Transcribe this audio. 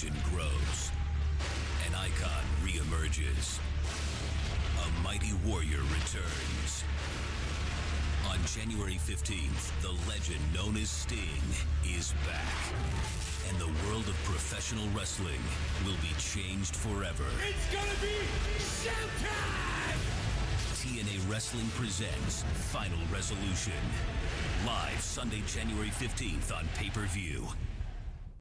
legend grows. An icon reemerges. A mighty warrior returns. On January 15th, the legend known as Sting is back. And the world of professional wrestling will be changed forever. It's gonna be showtime! TNA Wrestling presents Final Resolution. Live Sunday, January 15th on pay per view.